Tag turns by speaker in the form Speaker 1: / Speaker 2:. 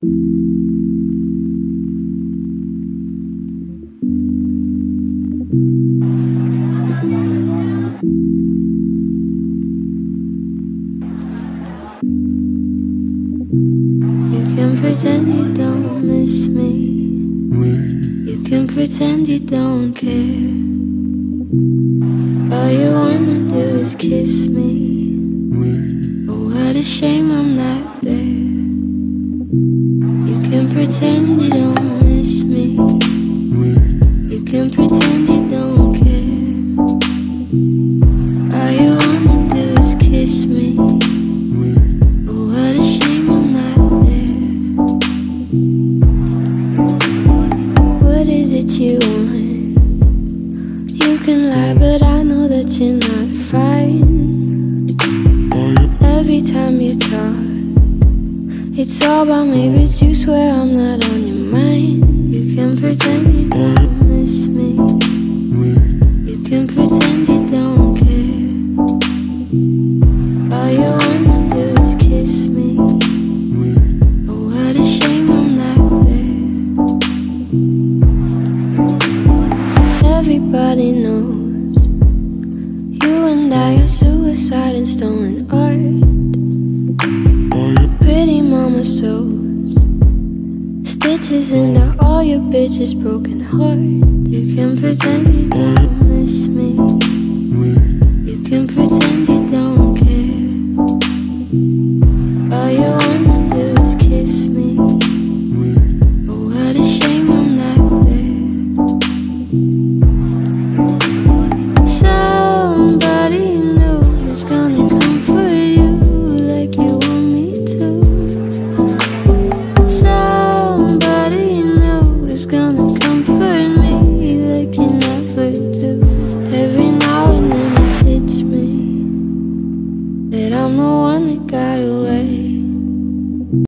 Speaker 1: You can pretend you don't miss me. You can pretend you don't care. All you wanna do is kiss me. Oh, what a shame I'm pretend you don't miss me. You can pretend you don't care. All you wanna do is kiss me. Oh, what a shame I'm not there. What is it you want? You can lie, but I know that you're not fine. It's all about me, but you swear I'm not on your mind. You can pretend you don't miss me. You can pretend you don't care. All you wanna do is kiss me. Oh, what a shame I'm not there. Everybody knows stitches into all your bitches' broken heart. You can pretend you don't miss me. That I'm the one that got away.